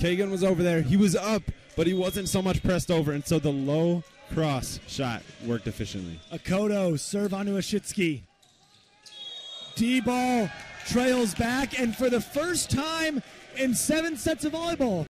Kagan was over there. He was up, but he wasn't so much pressed over, and so the low cross shot worked efficiently. Akoto serve onto Ashitsky. D ball trails back, and for the first time in seven sets of volleyball,